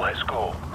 Let's go.